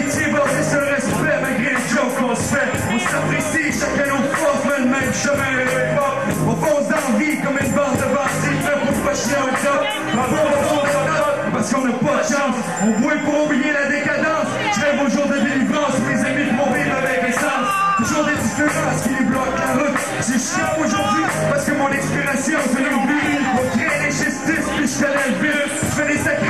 l'amitié basée respect malgré les qu'on se fait. On s'apprécie, chacun nos forces, mais le même chemin, le pas. On fonce dans comme une bande de bandits, fait pour pêcher au top. Parce qu'on n'a pas de chance, on brûle pour oublier la décadence. Je rêve au jour de délivrance, mes amis pour vivre avec essence. Toujours des différences qui qu'ils bloquent la route. J'ai chiant aujourd'hui parce que mon expiration, c'est l'oubli. On crée les justices, puis je connais le virus. Je fais des sacrifices.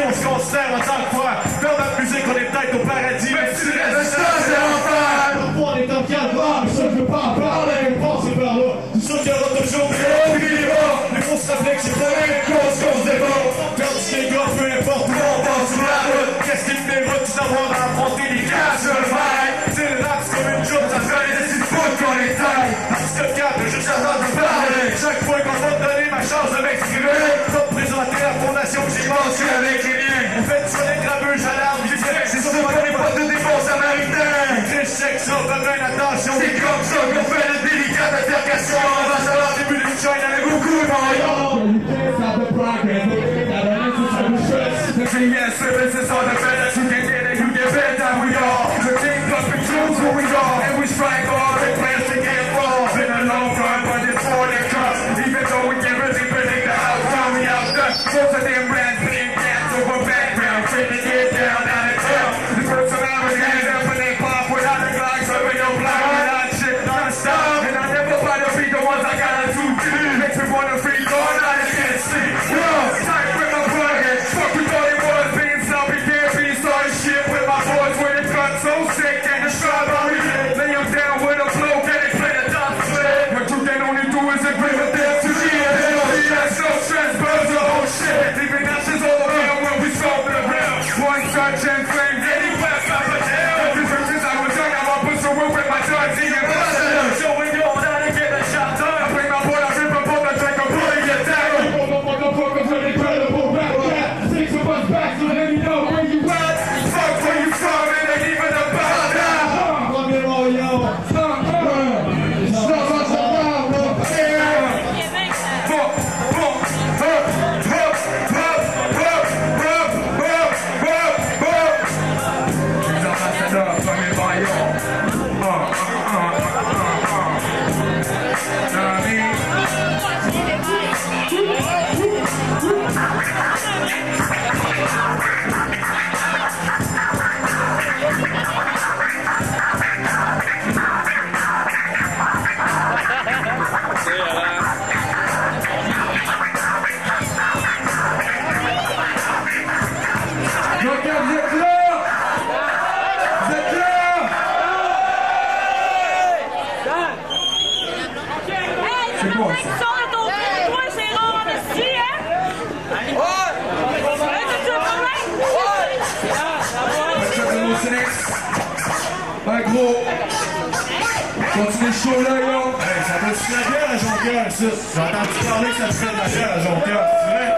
on se considère en tant que foi, dans la musique, on est peut-être au paradis, mais si le résistant, c'est l'enfer! Pourquoi on est en calvaire? Mais ça, je veux pas en parler, on pense par là. C'est sûr qu'il y aura toujours des vivants, mais faut se rappeler que c'est la même cause qu'on se dévore. Quand tu gars, peu importe où on passe sous la route, qu'est-ce qu'il mérite d'avoir affronté les cases de maille? C'est le rap, comme une joute, ça fait les études fautes qu'on les taille. Parce que le cap, juste avant de parler, chaque fois qu'on va te donner ma chance de m'exprimer dépenser avec les miens. Vous faites sonner graveuse alarme, j'ai fait c'est sur les de dépenses samaritains. Les attention. C'est comme ça qu'on fait la délicate altercation. On va savoir début de l'émission, il y en avait beaucoup, the you you we are. The the we are. Chaud là, yo. Hey, ça doit être la bière à Jonquière, ça. J'ai entendu parler que ça te fait de la bière à Jonquière. C'est vrai?